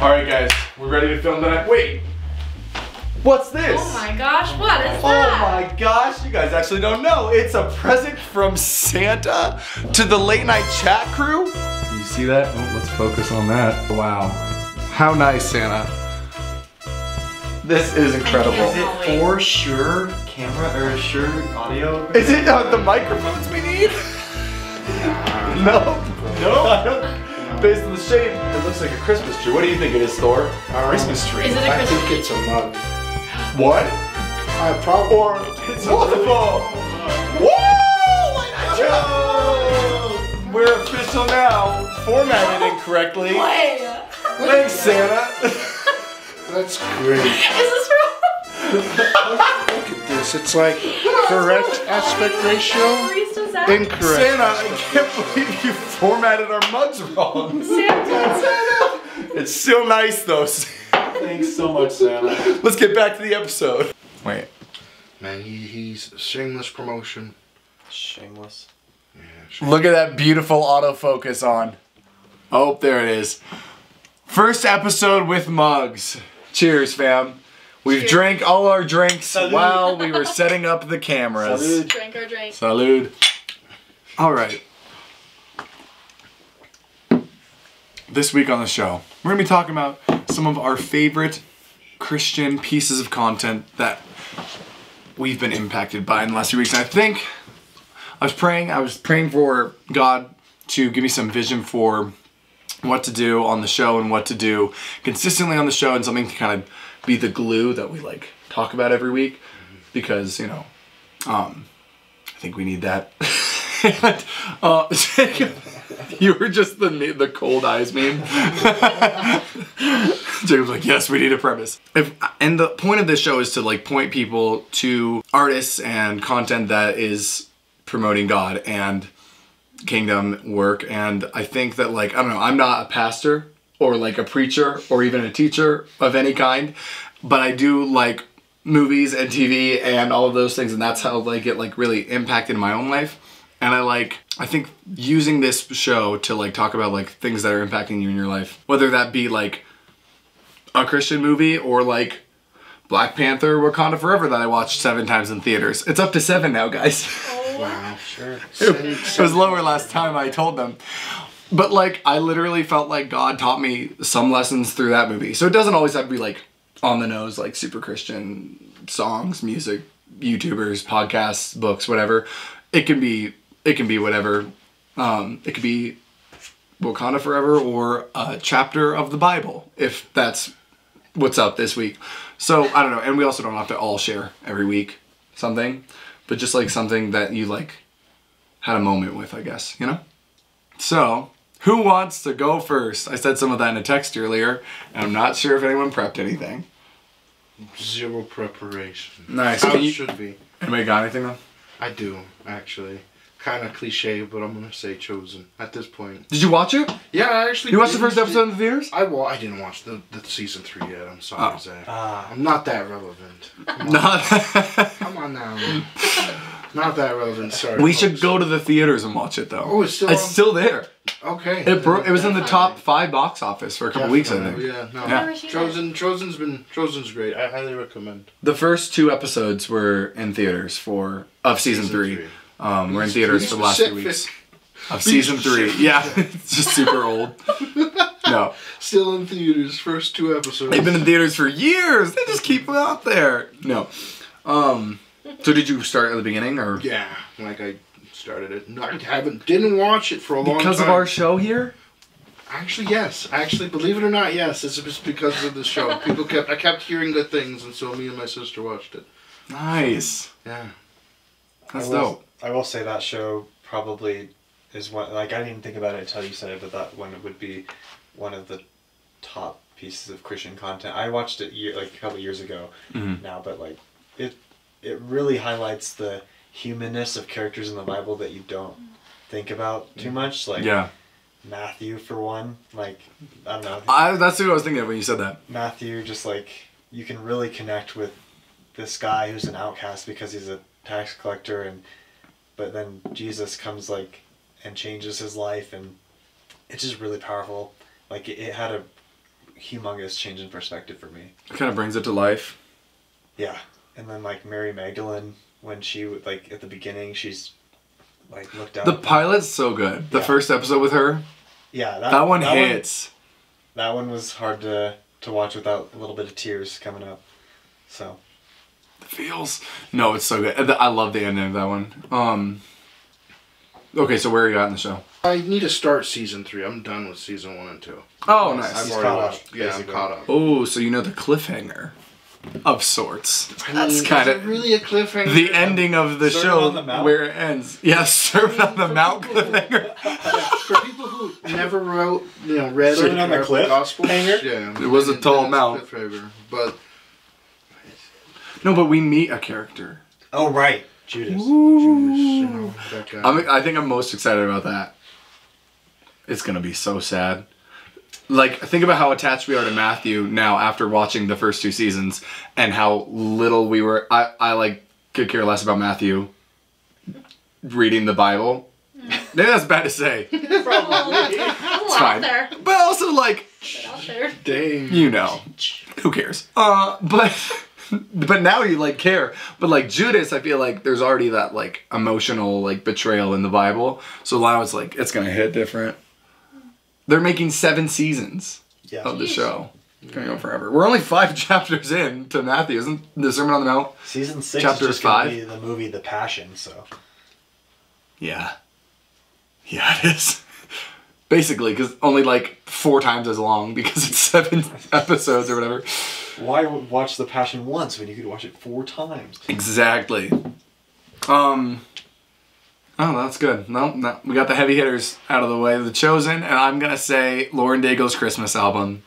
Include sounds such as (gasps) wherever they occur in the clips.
All right, guys, we're ready to film tonight. Wait, what's this? Oh my gosh, what is Oh that? my gosh, you guys actually don't know. It's a present from Santa to the late night chat crew. You see that? Oh, let's focus on that. Wow. How nice, Santa. This is incredible. Is it for sure camera or sure audio? Is it uh, the microphones we need? (laughs) no. No? (laughs) I don't. Based on the shape, it looks like a Christmas tree. What do you think it is, Thor? A Christmas tree. Is it a I Christmas think it's a mug. What? I probably. Or it's multiple. Woo! Late night chat. We're official now. Formatted incorrectly. Wait, Thanks, Santa. (laughs) That's great. is this real? Look at this. It's like correct aspect ratio. Barista Zach? Incorrect. Santa, I can't believe you formatted our mugs wrong. Santa. It's still nice though. Thanks so much, Santa. Let's get back to the episode. Wait. Man, he, he's shameless promotion. Shameless. Look at that beautiful autofocus on. Oh, there it is. First episode with mugs. Cheers, fam. We've Cheers. drank all our drinks Salud. while we were (laughs) setting up the cameras. Salud. Drink or drink. Salud. All right. This week on the show, we're going to be talking about some of our favorite Christian pieces of content that we've been impacted by in the last few weeks. And I think I was praying, I was praying for God to give me some vision for what to do on the show and what to do consistently on the show and something to kind of be the glue that we like talk about every week because, you know, um, I think we need that. and, (laughs) uh, (laughs) you were just the the cold eyes meme. (laughs) Jacob's like, yes, we need a premise. If and the point of this show is to like point people to artists and content that is promoting God and kingdom work. And I think that like I don't know, I'm not a pastor or like a preacher or even a teacher of any kind, but I do like movies and TV and all of those things, and that's how like it like really impacted my own life. And I like I think using this show to like talk about like things that are impacting you in your life, whether that be like a Christian movie or like Black Panther, Wakanda Forever that I watched seven times in theaters. It's up to seven now, guys. Oh, wow. Sure. (laughs) it was lower last time I told them. But like I literally felt like God taught me some lessons through that movie. So it doesn't always have to be like on the nose like super Christian songs, music, YouTubers, podcasts, books, whatever. It can be it can be whatever. Um, it could be Wakanda Forever or a chapter of the Bible if that's what's up this week. So I don't know, and we also don't have to all share every week something, but just like something that you like had a moment with, I guess, you know? So, who wants to go first? I said some of that in a text earlier, and I'm not sure if anyone prepped anything. Zero preparation. Nice. How it you- should be. Anybody got anything though? I do, actually. Kind of cliche, but I'm gonna say chosen at this point. Did you watch it? Yeah, I actually. You watched the first episode in the theaters? I well, I didn't watch the, the season three yet. I'm sorry, Oh. Zach. Ah. I'm not that relevant. Come on, Not. (laughs) come on now. (laughs) man. not that relevant. Sorry. we should go to the theaters and watch it though. Oh, it's still It's on? still there. Okay. It bro- It was in the top five box office for a couple weeks, I think. Yeah, no. Yeah. Never seen Chosen, Chosen's been Chosen's great. I highly recommend. The first two episodes were in theaters for of season, Season three. three. Um, we're in theaters for the last few specific. weeks of season three. Yeah, (laughs) it's just super old. (laughs) No, Still in theaters. First two episodes. they've been in theaters for years. They just keep them out there. No. Um. So did you start at the beginning or Yeah, like I started it. No, I haven't. Didn't watch it for a long time because of our show here? Actually, yes. Actually, believe it or not, yes. It's just because of the show. (laughs) People kept. I kept hearing good things, and so me and my sister watched it. Nice. Yeah. That's I will, dope. I will say that show probably is one. Like I didn't even think about it until you said it, but that one would be one of the top pieces of Christian content. I watched it year, like a couple years ago Mhm. now, but like it, it really highlights the humanness of characters in the Bible that you don't think about too mm. much. Like Yeah. Matthew for one. Like I don't know. I, that's what I was thinking of when you said that. Matthew just like you can really connect with this guy who's an outcast because he's a tax collector and but then Jesus comes like and changes his life and it's just really powerful like it, it had a humongous change in perspective for me. It kind of brings it to life. Yeah, and then like Mary Magdalene when she would like at the beginning she's like looked down. The pilot's so good. The Yeah. first episode with her, yeah, that, that one that hits. that one was hard to to watch without a little bit of tears coming up. So It feels. No, it's so good. I love the ending of that one. Um. Okay, so where are you at in the show? I need to start season three. I'm done with season one and two. Oh, Nice. nice. I've He's already caught watched. up, Yeah, I'm caught up. Oh, so you know the cliffhanger, of sorts. I That's kind of really a cliffhanger. the ending of the Sermon show the where it ends. Yes, (laughs) sermon on the mount cliffhanger. (laughs) For people who never wrote, you know, read Sermon or on the read Cliff Gospels, hanger? yeah, It was a tall it's mount. cliffhanger, but No, but we meet a character. oh right, Judas. Judas, you know, that guy. I'm, I think I'm most excited about that. It's gonna be so sad. Like, think about how attached we are to Matthew now after watching the first two seasons, and how little we were. I, I like could care less about Matthew reading the Bible. Maybe that's bad to say, There's a lot fine. there. but also like Dang. you know, who cares? Uh, but (laughs) but now you like care. But like Judas, I feel like there's already that like emotional like betrayal in the Bible. So now it's like it's gonna hit different. They're making seven seasons Yeah. of the show. It's gonna go forever. We're only five (laughs) chapters in to Matthew, isn't the Sermon on the Mount? Season six Chapter is just five? be the movie The Passion. So Yeah. Yeah, it is. (laughs) Basically, because only like four times as long because it's seven (laughs) episodes or whatever. why watch The Passion once when you could watch it four times? Exactly. Um. Oh, that's good. No, no, we got the heavy hitters out of the way. The Chosen, and I'm gonna say Lauren Daigle's Christmas album,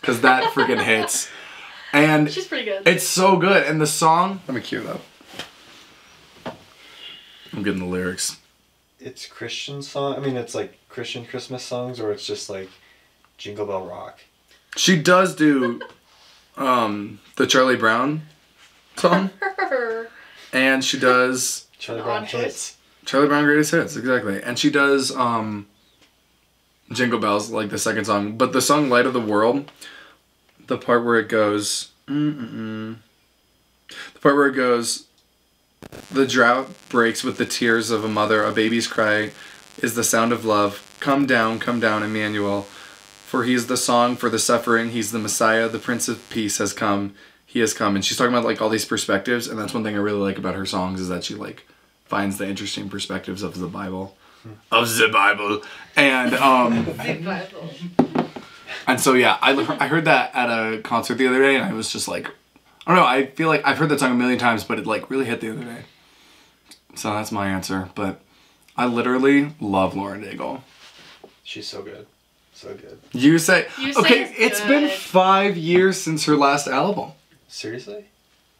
because that freaking (laughs) hits, and She's pretty good. it's so good. And the song, let me cue it up. I'm getting the lyrics. It's Christian song. I mean, it's like Christian Christmas songs, or it's just like Jingle Bell Rock. She does do, um, the Charlie Brown song, (laughs) and she does Charlie Brown odd hits. Charlie Brown Greatest Hits, exactly. And she does um Jingle Bells, like the second song. But the song Light of the World, the part where it goes mm-mm. The part where it goes The drought breaks with the tears of a mother, a baby's cry is the sound of love. Come down, come down, Emmanuel. For he is the song for the suffering, he's the Messiah, the Prince of Peace has come. He has come. And she's talking about like all these perspectives, and that's one thing I really like about her songs is that she like finds the interesting perspectives of the Bible. Of the Bible. And um (laughs) and so yeah, I I heard that at a concert the other day and I was just like I don't know, I feel like I've heard that song a million times, but it like really hit the other day. So that's my answer. But I literally love Lauren Daigle. She's so good, so good. You say You say okay, it's it's been five years since her last album. Seriously,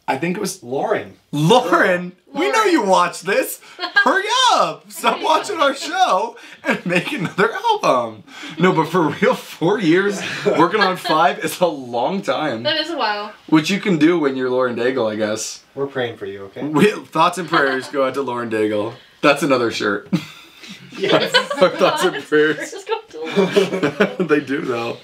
I think it was Lauren. Lauren, we know you watch this. Hurry up! Stop (laughs) watching our show and make another album. No, but for real, four years working on five is a long time. That is a while. Which you can do when you're Lauren Daigle, I guess. We're praying for you, okay? (laughs) We, thoughts and prayers go out to Lauren Daigle. That's another shirt. (laughs) Yes. Our thoughts and prayers. Just go to they do though.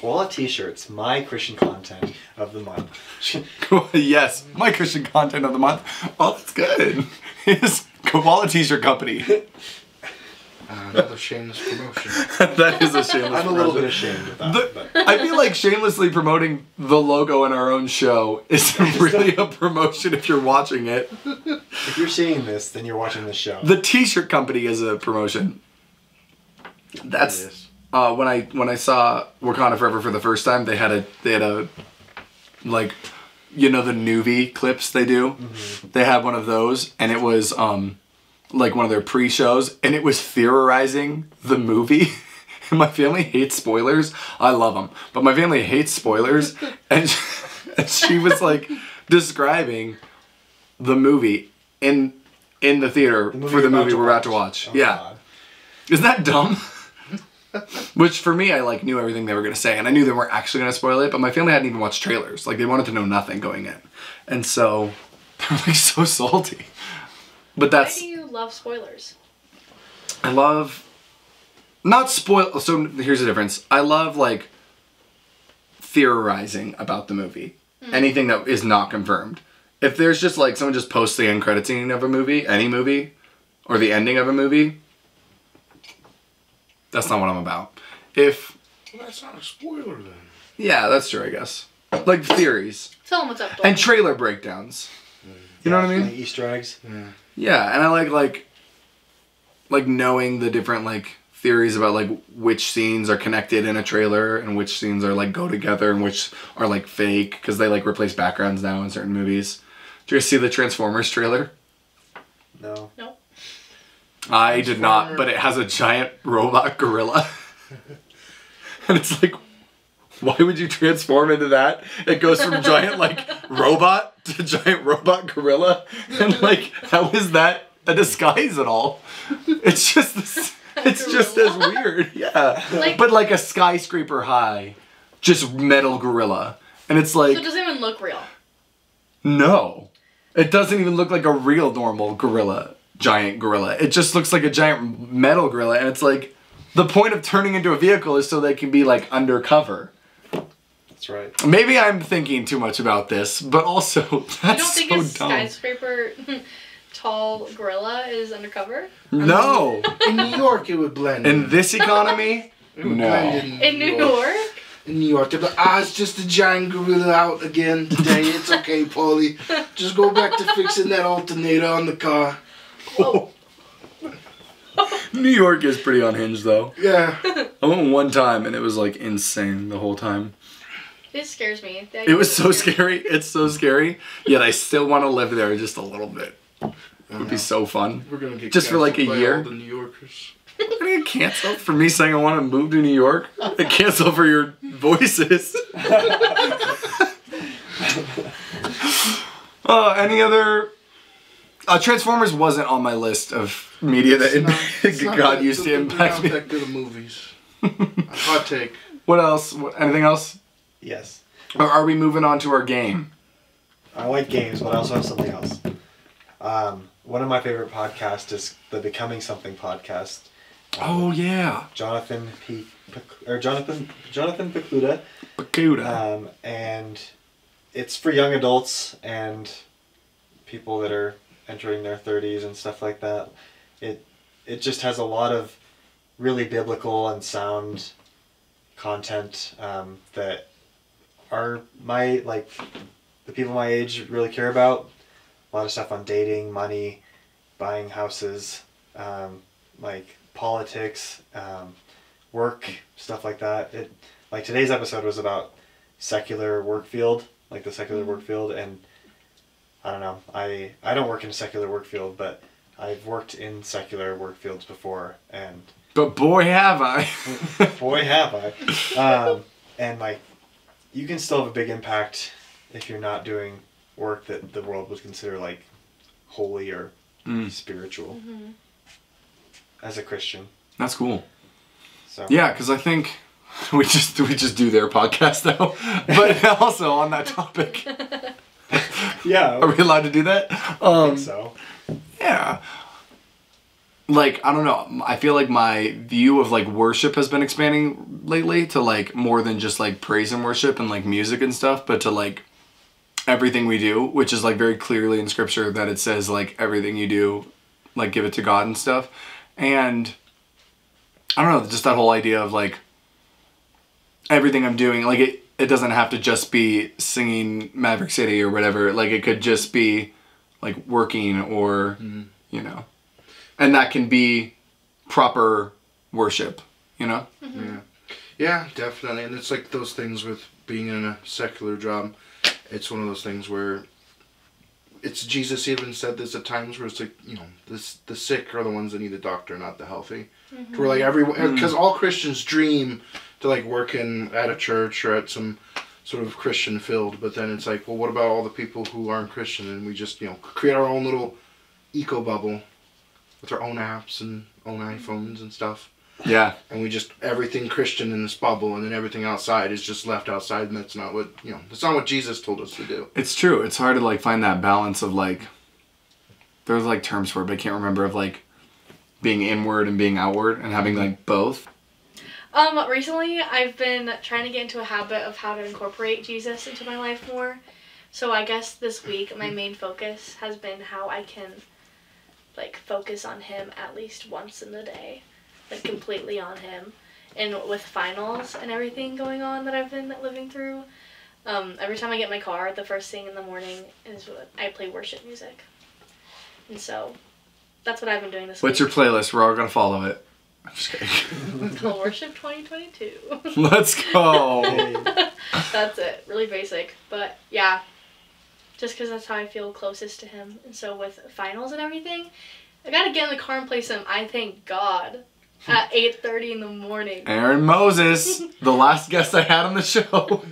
Koala T-shirts, my Christian content of the month. (laughs) yes, my Christian content of the month. Oh, that's good. (laughs) His Koala T-shirt company. Uh, another shameless promotion. (laughs) that is a shameless. I'm a little bit ashamed of that. The, I feel like shamelessly promoting the logo in our own show is really a promotion if you're watching it. if you're seeing this, then you're watching the show. The T-shirt company is a promotion. That's Yes. Uh, when I when I saw Wakanda Forever for the first time. They had a they had a like you know the Noovie clips they do. They had one of those, and it was um like one of their pre-shows, and it was theorizing the movie. (laughs) My family hates spoilers. I love them, but my family hates spoilers. (laughs) and, and she was like describing the movie in in the theater The for the movie we're about to watch. Oh, yeah. God. Isn't that dumb? Which for me, I like knew everything they were gonna say, and I knew they weren't actually gonna spoil it. But my family hadn't even watched trailers; like they wanted to know nothing going in, and so (laughs) they're like so salty. But that's. Why do you love spoilers? I love not spoil. So here's the difference. I love like theorizing about the movie. Hmm. Anything that is not confirmed. If there's just like someone just posts the end credit scene of a movie, any movie, or the ending of a movie, that's not what I'm about. If Well, that's not a spoiler then. yeah, that's true. I guess like theories Tell them what's up, Dalton. and trailer breakdowns. You know what I mean? Like Easter eggs. Yeah. Yeah, and I like like like knowing the different like theories about like which scenes are connected in a trailer and which scenes are like go together and which are like fake because they like replace backgrounds now in certain movies. Did you guys see the Transformers trailer? No. No. I did not, but it has a giant robot gorilla. (laughs) and it's like why would you transform into that? It goes from giant (laughs) like robot to giant robot gorilla. And like how is that a disguise at all? It's just this, it's (laughs) just as weird. Yeah. Like- but like a skyscraper high just metal gorilla. And it's so like it doesn't even look real. no. It doesn't even look like a real normal gorilla, giant gorilla. It just looks like a giant metal gorilla and it's like the point of turning into a vehicle is so they can be like undercover. That's right. Maybe I'm thinking too much about this, but also (laughs) that's you don't think so a skyscraper (laughs) tall gorilla is undercover? No. In New York, it would blend. In this economy, (laughs) it would no. blend in, In New York? In New York, they'd like, ah, it's just a giant gorilla out again today. It's okay, Paulie. Just go back to fixing that alternator on the car. Oh, (laughs) New York is pretty unhinged though. Yeah. I went one time and it was like insane the whole time. it scares me. The It was so scares scary. It's so scary. Yet I still want to live there just a little bit. It would be so fun. We're gonna get Just for like a year? the New Yorkers. I didn't cancel for me saying I want to move to New York. I cancel for your voices. (laughs) uh, any other? Uh, Transformers wasn't on my list of media that It's not- (laughs) it's God that- used to they're impact not me. that good of movies. (laughs) Hot take. What else? What, anything else? Yes. Or are we moving on to our game? I like games, but I also have something else. Um, one of my favorite podcasts is the Becoming Something podcast. Oh yeah, Jonathan P. Pic- or Jonathan Jonathan Pokluda, Bakuda. um, and it's for young adults and people that are entering their thirties and stuff like that. It it just has a lot of really biblical and sound content um, that are my like the people my age really care about. A lot of stuff on dating, money, buying houses, um, like politics, um, work, stuff like that. It like today's episode was about secular work field, like the secular work field, and I don't know. I I don't work in a secular work field, but I've worked in secular work fields before, and but boy, have I. (laughs) boy have I. Um, and like, you can still have a big impact if you're not doing work that the world would consider like holy or Mm. spiritual as a Christian. That's cool. So Yeah, because I think (laughs) we just we just do their podcast though, (laughs) But also on that topic, yeah, are we allowed to do that? I Um, think so. Yeah. Like I don't know. I feel like my view of like worship has been expanding lately to like more than just like praise and worship and like music and stuff, but to like everything we do, which is like very clearly in scripture that it says like everything you do, like give it to God and stuff. And I don't know, just that whole idea of like everything I'm doing, like it it doesn't have to just be singing Maverick City or whatever. Like it could just be like working or mm-hmm. you know and that can be proper worship you know mm-hmm. Yeah. Yeah, definitely. And it's like those things with being in a secular job. It's one of those things where it's Jesus even said this at times where it's like, you know, this the sick are the ones that need the doctor, not the healthy. To where like everyone, mm. because all Christians dream to like work in at a church or at some sort of Christian field, but then it's like, well, what about all the people who aren't Christian and we just you know create our own little eco bubble with our own apps and own iPhones and stuff yeah and we just everything Christian in this bubble, and then everything outside is just left outside, and that's not what you know. That's not what Jesus told us to do. it's true it's hard to like find that balance of like there's like terms for it but i can't remember of like being inward and being outward and having like both Um, recently I've been trying to get into a habit of how to incorporate Jesus into my life more. So I guess this week my main focus has been how I can like focus on him at least once in the day. Like completely on him. And with finals and everything going on that I've been living through, um, every time I get in my car, the first thing in the morning is what I play worship music. And so that's what I've been doing this week. What's your playlist? We're all gonna follow it. I'm just kidding. It's (laughs) called Worship 2022. Let's go. (laughs) That's it. Really basic. But yeah, just because that's how I feel closest to him. And so with finals and everything, I gotta get in the car and play some I Thank God at (laughs) 8.30 in the morning. Aaron Moses, the last guest I had on the show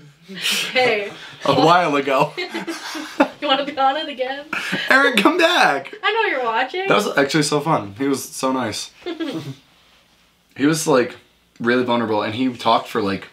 Hey, a while ago. you want to be on it again? Aaron, come back. I know you're watching. That was actually so fun. He was so nice. He was like really vulnerable and he talked for like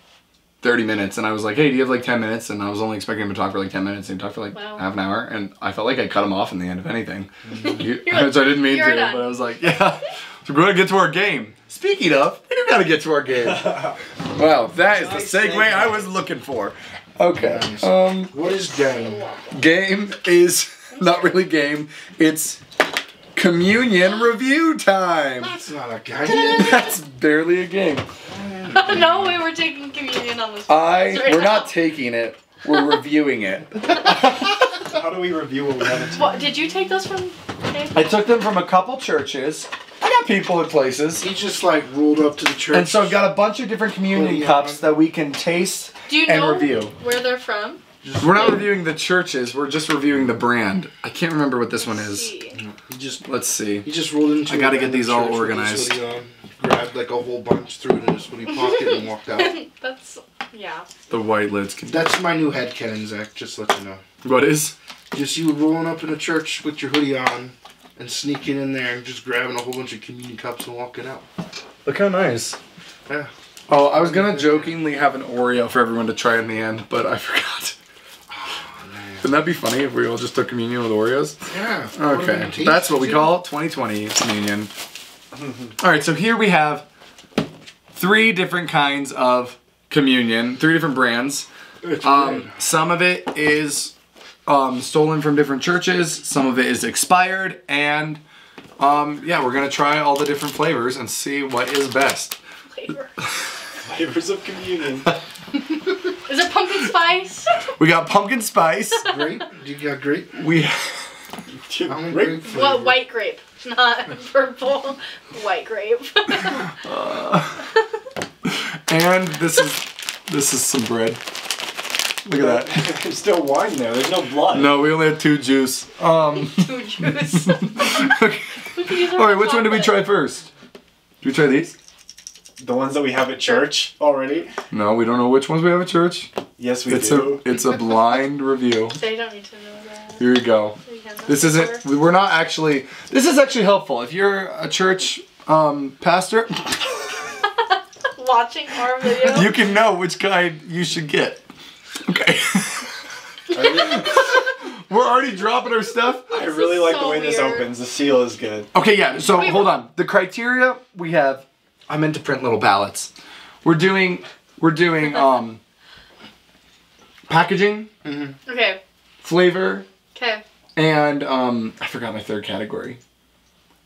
30 minutes and I was like, hey, do you have like 10 minutes? And I was only expecting him to talk for like 10 minutes and he talked for like Wow. half an hour and I felt like I cut him off in the end of anything. You- (laughs) You're like, (laughs) which I didn't mean to, done." but I was like, (laughs) yeah. So we're going to get to our game. Speaking of, we do got to get to our game. wow, that is Nice the segue segue. I was looking for. Okay. Um, What is game? game is not really game. It's communion review time. That's not a game. (laughs) That's barely a game. (laughs) no way we're taking communion on this. I (laughs) right we're now. not taking it. We're reviewing it. How do we review what we haven't What, did you take those from Dave? I took them from a couple churches. I got people at places. He just like rolled up to the church. And so I've got a bunch of different communion cups that we can taste. Do you and know review. where they're from? Just- We're not reviewing the churches, we're just reviewing the brand. I can't remember what this one is. see. He just Let's see. he just rolled into. I gotta get these all church with his organized. hoodie on, grabbed like a whole bunch, threw it in his hoodie pocket, and walked out. (laughs) That's yeah. The white lids can That's my new headcanon, Zach. Just let you know. What is? Just you rolling up in a church with your hoodie on and sneaking in there and just grabbing a whole bunch of communion cups and walking out. Look how nice. Yeah. Oh, I was gonna jokingly have an Oreo for everyone to try in the end, but I (laughs) forgot. Wouldn't that be funny if we all just took communion with Oreos? Yeah. Okay, that's what we call 2020 communion. All right, so here we have three different kinds of communion, three different brands. It's Um, some of it is um, stolen from different churches. Some of it is expired, and um, yeah, we're gonna try all the different flavors and see what is best. Flavor. (laughs) Flavors of communion. (laughs) Is it pumpkin spice? (laughs) We got pumpkin spice. (laughs) grape. Do you got grape? We I'm (laughs) Grape. grape flavor. what white grape? Not purple. White grape. and this is this is some bread. Look at that. There's still wine there. There's no blood. No, we only had two juice. Um. Two juice. okay. We could All right, which one did we try first? Did we try these? The ones that we have at church already. No, we don't know which ones we have at church. Yes, we It's do. a it's a blind review. (laughs) They don't need to know that. Here you go. This isn't. We're not actually. This is actually helpful if you're a church um, pastor. (laughs) watching our video. (laughs) You can know which kind you should get. Okay. We're already dropping our stuff. I really like so the way this opens. The seal is good. Okay, yeah. So Wait, hold on. The criteria we have. I meant to print little ballots. We're doing. We're doing (laughs) um. Packaging, Okay. flavor, Okay. and um. I forgot my third category.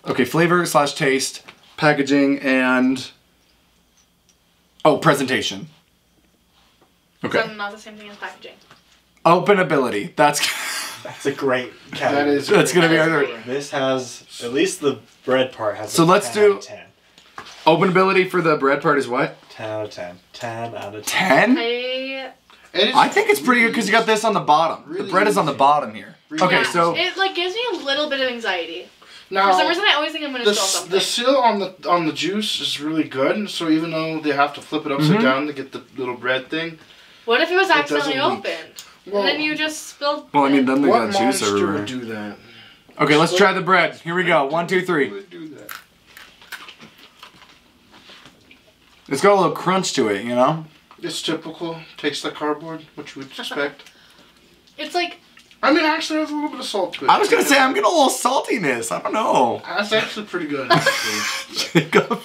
Okay, flavor slash taste, packaging, and. Oh, presentation. Okay. So not the same thing as packaging. Openability. That's. (laughs) That's a great category. is. That's gonna be That is our. This has at least the bread part has. So a let's 10 do- 10. Openability for the bread part is what? 10 out of 10. 10 out of 10. 10? I I think it's pretty good because you got this on the bottom. The bread is on the bottom here. Really Okay, yeah, so it like gives me a little bit of anxiety. Now, For some reason, I always think I'm gonna the, spill something. the seal on the on the juice is really good. So even though they have to flip it upside Mhm. down to get the little bread thing, what if it was accidentally doesn't opened? well, and then you just spilled. well, I mean, then they what got juice monster everywhere. would do that? Okay, let's try the bread. Here we go. One, two, three. two, Who three. would do that? It's got a little crunch to it, you know. It's typical. Tastes like cardboard, which you would (laughs) expect. It's like I mean, actually, there's a little bit of salt to it. I was gonna say I'm getting a little saltiness. I don't know. That's actually pretty good. (laughs) Actually. Jacob.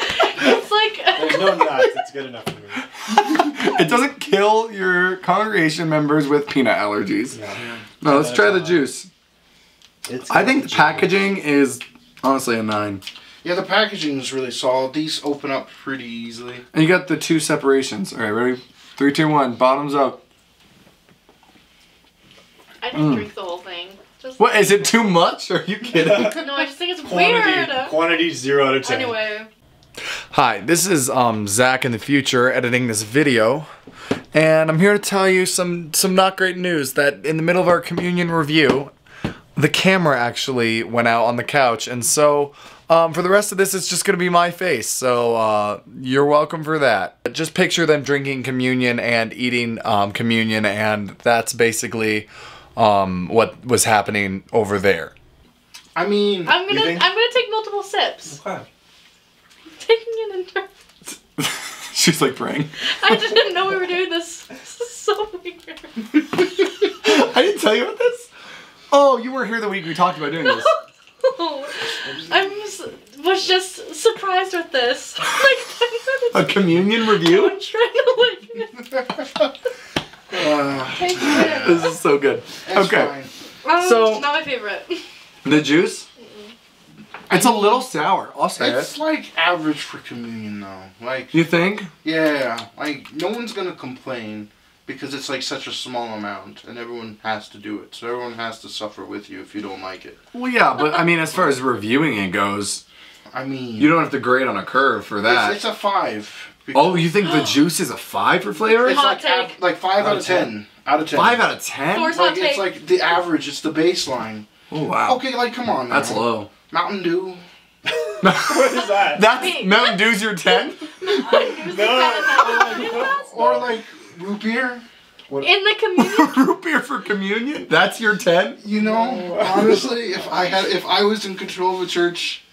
it's (laughs) There's no nuts. It's good enough for me. It doesn't kill your congregation members with peanut allergies. Yeah. No, let's try the juice. It's I think the packaging is honestly a nine. Yeah, the packaging is really solid. These open up pretty easily. And you got the two separations. All right, ready? Three, two, one. Bottoms up. I didn't Mm. drink the whole thing. Just What is it too much? Are you kidding? (laughs) No, I just think it's quantity. weird. Quantity zero out of ten. Anyway, Hi, this is um, Zach in the future editing this video, and I'm here to tell you some some not great news. That in the middle of our communion review, the camera actually went out on the couch, and so um, for the rest of this, it's just gonna be my face. So uh, you're welcome for that. Just picture them drinking communion and eating um, communion, and that's basically um, what was happening over there. I mean, I'm gonna think- I'm gonna take multiple sips. Okay. (laughs) Taking it in turns. (laughs) She's like praying. I didn't know we were doing this. This is so weird. (laughs) I didn't tell you about this. Oh, you weren't here the week we talked about doing this. I was, was just surprised with this. (laughs) Like, A communion review? I'm trying to like uh. This is so good. it's Okay. fine. Um, So- not my favorite. The juice? It's a little sour. I'll say It's it. like average for communion though. Like, You think? yeah, like no one's gonna complain because it's like such a small amount and everyone has to do it. So everyone has to suffer with you if you don't like it. Well, yeah, but I mean, as far as reviewing it goes, I mean, you don't have to grade on a curve for that. It's, it's a five. oh, you think the (gasps) juice is a five for flavor? It's Hot like, take. like five out, of ten. Out of ten. Five out of ten? Four's Like hot it's take. like the average. It's the baseline. Oh wow, Okay, like come on. Now. that's low. Mountain Dew. (laughs) What is that? That's Wait. Mountain Dew's your ten? (laughs) Or like root beer. In the community. (laughs) Root beer for communion? That's your ten? You know, honestly, if I had, if I was in control of a church,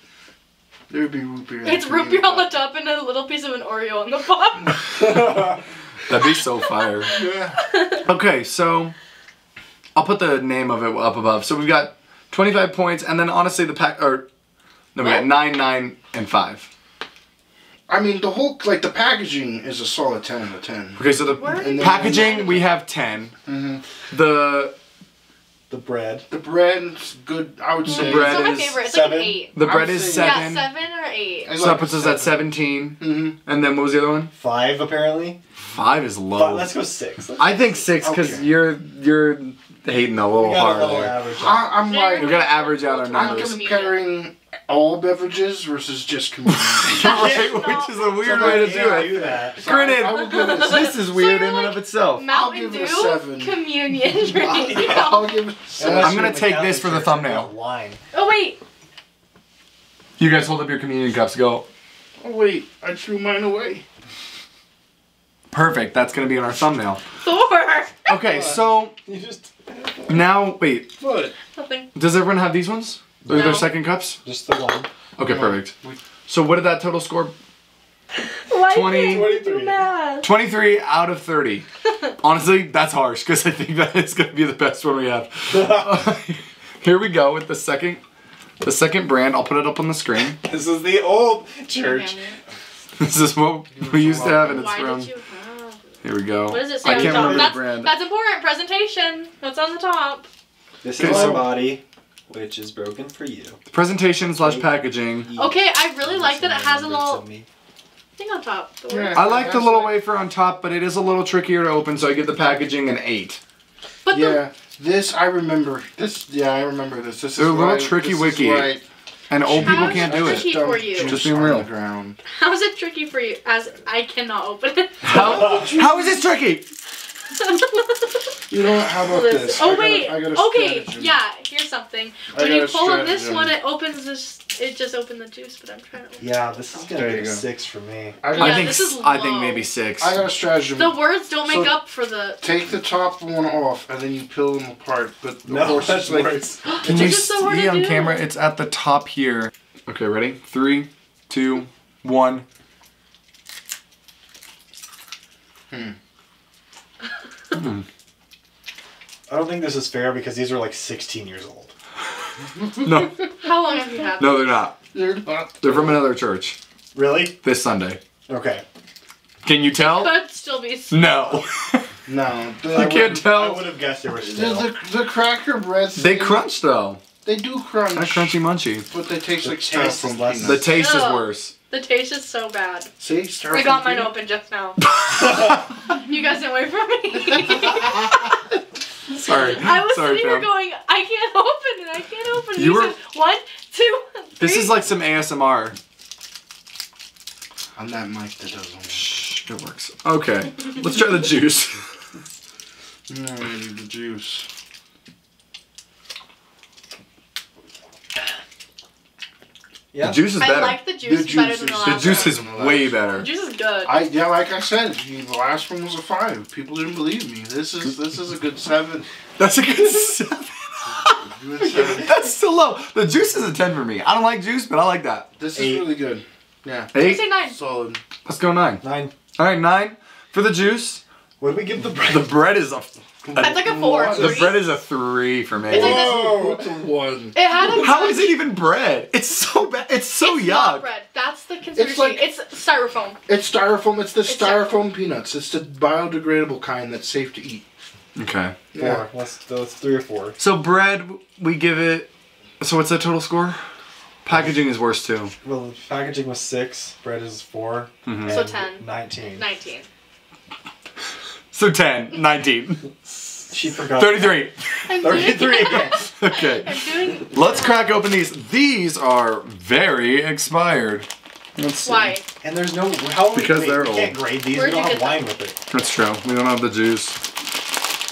there would be root beer. It's root beer on the top and a little piece of an Oreo on the bottom. (laughs) That'd be so fire. Yeah. Okay, so I'll put the name of it up above. So we've got 25 points, and then honestly, the pack or no, we got nine, nine, and five. I mean, the whole like the packaging is a solid ten out of ten. Okay, so the Where are packaging we have 10. Mm-hmm. The the bread. The bread's good. I would It's say. bread is favorite. It's like seven. the bread is say- seven. Yeah, seven or eight. It's So that puts a us at seven. 17. Mhm. And then what was the other one? Five apparently. Five is But low. let's go six. Let's I think six because Okay. you're you're hating a little we got a hard little there. average. I, I'm like, We're gonna average out our I'm numbers. comparing all beverages versus just communion. (laughs) right, which is a weird way to do it. do that. So I- Granted, I will give it this is weird you're in and of itself. Mountain give it a seven. communion (laughs) drink. I'll give it seven. I'm gonna take this for the thumbnail. Wine. oh wait, You guys hold up your communion cups. Go. Oh, wait, I threw mine away. Perfect. That's gonna be in our thumbnail. Thor. Okay, so You just now wait. What? Nothing. Does everyone have these ones? Or No. their second cups? just the one. Okay, No. perfect. So what did that total score? Why 20 can't you do 23. math? 23 out of 30. (laughs) Honestly, that's harsh because I think that is going to be the best one we have. (laughs) Here we go with the second the second brand. I'll put it up on the screen. This is the old church. (laughs) This is what we used to have and it's Why from did you have? Here we go. What does it say I on can't the top? remember That's, the brand. that's important. Presentation. What's on the top? This Okay, is my so- body, which is broken for you. Presentation slash packaging. Okay, I really like that it has a little thing on top. Yeah. I like the That's little wafer on top, but it is a little trickier to open, so I give the packaging an 8. But the Yeah, this I remember. This yeah, I remember this. This They're is a little tricky this wiki. Right. And old How people is can't it do tricky it. for you? Just being real. ground. (laughs) how is it tricky for you? As I cannot open it. How, how is this tricky? (laughs) You know what? How about this? Oh, I Oh got a- wait. I got a okay. strategy. Yeah. Here's something. When you pull on this one, it opens this. It just opened the juice, but I'm trying to. Yeah, this is gonna There be a go. six for me. I I got, Yeah, think this is s- I think maybe 6. I got a strategy. The words don't make So- up for the. Take the top one off and then you peel them apart. But of No, course that's like worse. (gasps) Can you so see on do. camera? It's at the top here. Okay, ready? Three, two, one. (laughs) Hmm. Hmm. I don't think this is fair because these are like 16 years old. No, (laughs) How long have you had? no, they're not. they're not. They're from another church Really? this Sunday. Okay. Can you tell? Could still be. s- No. No, (laughs) the, I can't tell. I would have guessed they were the, stale. the, the cracker breads. they crunch though. They do crunch. Not crunchy munchy. But they taste The like taste is styrofoam less- The peanuts. taste is worse. The taste is so bad. See, styrofoam I got mine peanut? open just now. (laughs) you guys didn't wait for me. Sorry. (laughs) I was Sorry, sitting here going, I can't open it. I can't open it. You You were- said one, two, This is like some ASMR. On that mic that doesn't. Shh, it works. Okay, let's try the juice. No, I need the juice. Yeah. The juice is better. I better. like the juice, The better juice than the is- the juice one. is than way better. The juice is good. I yeah, like I said, the last one was a five. People didn't believe me. This is this is a good seven. (laughs) That's a good seven. Good seven. (laughs) That's still low. The juice is a 10 for me. I don't like juice, but I like that. This is really good. Yeah, I Eight. say nine. solid. Let's go nine. Nine. All right, nine for the juice. What do we give the bread? The bread is a. That's like a four. What? The bread is a three for me. It's like this- Whoa, it's a one. It had a How is it even bread? It's so bad. It's so it's yuck. not bread. That's the conspiracy. like- It's styrofoam. It's styrofoam. It's the It's styrofoam peanuts. It's the biodegradable kind that's safe to eat. Okay. Four. Let's, let's three or four. So bread, we give it. So what's that total score? Packaging is worse too. Well, packaging was six. Bread is 4 Mhm. So and 10. Nineteen. Nineteen. So 10, 19, She forgot. 33. I'm Thirty-three. (laughs) Okay. I'm doing. Let's crack open these. These are very expired. Let's see. Why? And there's no how we Because grade, they're we old. can't grade these. Where'd we don't have get wine with it. That's true. We don't have the juice.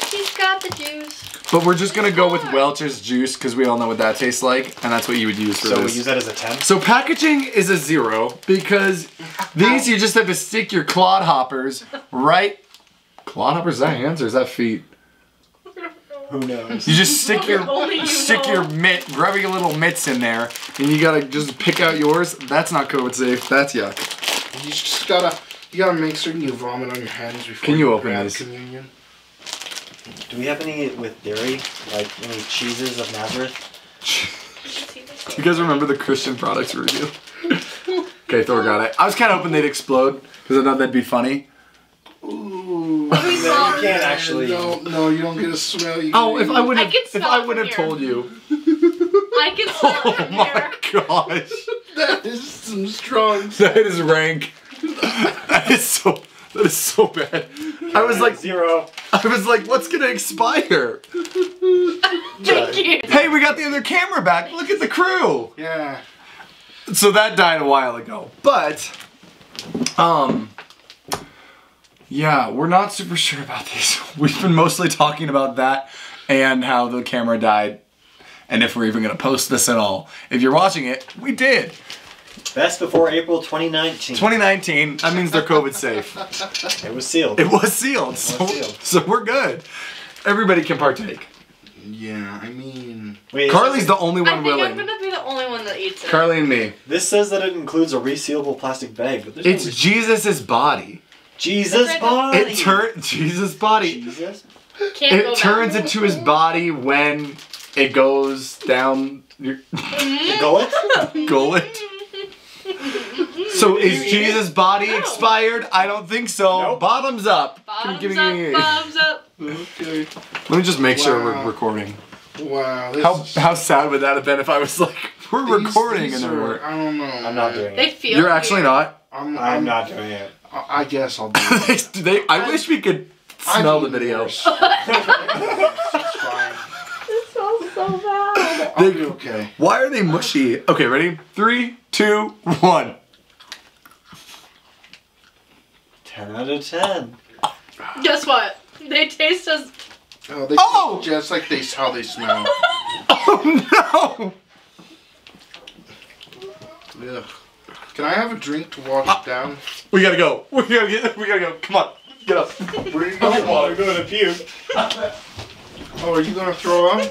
She's got the juice. But we're just gonna go with Welch's juice because we all know what that tastes like, and that's what you would use for So we this. use that as a ten. So packaging is a zero because these you just have to stick your clod hoppers right. Clod hoppers is that hands or is that feet? Who knows? You just stick your (laughs) you stick know. your mitt, grab your little mitts in there, and you gotta just pick out yours. That's not COVID safe. That's yuck. You just gotta you gotta make certain you vomit on your hands before Can you open grab these? communion. Do we have any with dairy? Like any cheeses of Nazareth? (laughs) You guys remember the Christian products review? (laughs) okay, Thor got it. I was kind of hoping they'd explode because I thought that'd be funny. Ooh. No, you can't actually. No, no, you don't get a smell. You Oh, if I would have, can if smell I it would have told you. (laughs) I can smell it Oh from my here. gosh, (laughs) that is some strong. (laughs) that is rank. That is so. That is so bad. I was like, zero. I was like, what's gonna expire? Thank you. Hey, we got the other camera back. Look at the crew. Yeah. So that died a while ago. But, um, yeah, we're not super sure about these. (laughs) We've been mostly talking about that and how the camera died and if we're even going to post this at all. If you're watching it, we did. Best before April 2019. 2019, that means they're COVID safe. It was sealed. It was sealed. So, sealed. so we're good. Everybody can partake. Yeah, I mean, Wait, Carly's the only one I one think I'm gonna be the only one that eats it. Carly and me. This says that it includes a resealable plastic bag, but there's It's no Jesus' body. Jesus body. It turned Jesus' body. Jesus. Can't It turns back. into his body when it goes down your mm-hmm. Gullet. gullet. (laughs) So is Jesus' body No. expired? I don't think so. Nope. Bottoms up. Bottoms Give me- up, give me- bottoms up. okay. Let me just make sure we're recording. Wow. This How is, how sad would that have been if I was like, we're these- recording these and then are- we're. I don't know. I'm not doing it. They feel. You're actually weird. not. I'm, I'm not doing it. I I guess I'll do (laughs) it. they, I wish we could I've smell the eaten video. worse. (laughs) it's fine. It smells so bad. I'll They- be okay. Why are they mushy? Okay, ready? Three, two, one. Ten out of ten. Guess what? They taste as. Oh, they Oh! just like they how they smell. (laughs) Oh no! Ugh. Can I have a drink to wash it down? We gotta go. (laughs) We gotta get. We gotta go. Come on, get up. Where are you Oh, going? water. going to puke. Oh, are you gonna throw up?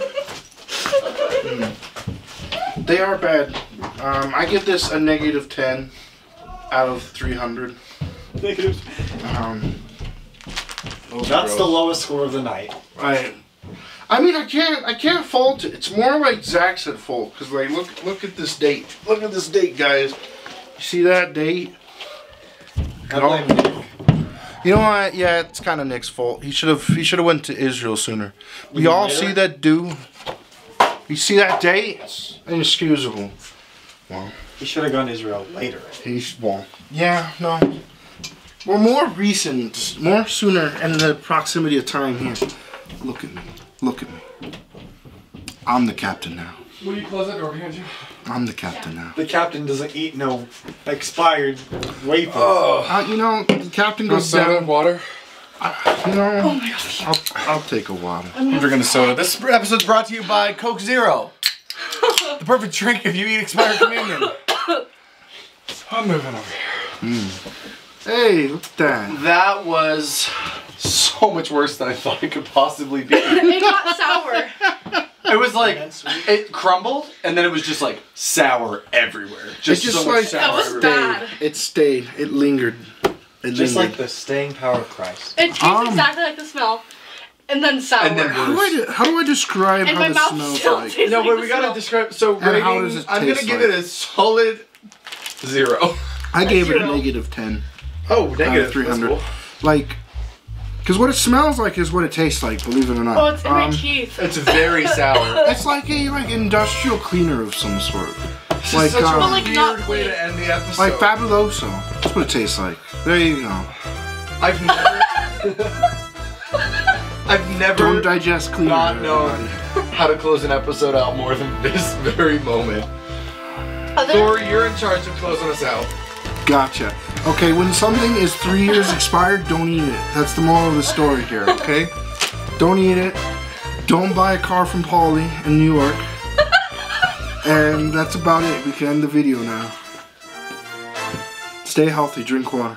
Hmm. They are bad. Um, I give this a negative ten out of three hundred. Um, those are That's the lowest score of the night. I, I mean, I can't, I can't fault it. It's more like Zach's said fault because like, look, look at this date. Look at this date, guys. You see that date? I blame Nick. You know what? Yeah, it's kind of Nick's fault. He should have. He should have went to Israel sooner. We mean all later? see that dude. You see that date? It's inexcusable. Well, He should have gone to Israel later. he's well. Yeah, no. Well, more recent, more sooner, and the proximity of time here. Look at me. Look at me. I'm the captain now. Will you close that door behind you? I'm the captain now. The captain doesn't eat no expired wafers. Uh, you know, the captain goes down. water. You know, I'll, I'll take a water. I'm drinking a soda. This episode's brought to you by Coke Zero. (laughs) the perfect drink if you eat expired communion. (coughs) I'm moving over here. Hey, look at that. That was so much worse than I thought it could possibly be. (laughs) It got sour. (laughs) It was like it crumbled and then it was just like sour everywhere. Just, It just so much sour That was everywhere. bad. It stayed. It lingered. It Just lingered. like the staying power of Christ. It tastes Um. exactly like the smell, and then sour. And then How do I, de- how do I describe And how my this mouth smells still like? tastes No, like but the we gotta smell. describe. So And how does it I'm gonna taste give like? it a solid zero. I gave it a Zero. negative 10 Oh, out of negative. 300. Like, because what it smells like is what it tastes like, believe it or not. Oh, it's in my Um, teeth. It's very sour. (laughs) It's like a like industrial cleaner of some sort. This Like, is such um, a like, weird not way to end the episode. Like Fabuloso. That's what it tastes like. There you go. I've never, (laughs) I've never Don't digest cleaner. not known (laughs) how to close an episode out more than this very moment. Thor, you're in charge of closing us out. Gotcha. Okay, when something is three years expired, don't eat it. That's the moral of the story here, okay? Don't eat it. Don't buy a car from Paulie in New York. And that's about it. We can end the video now. Stay healthy, drink water.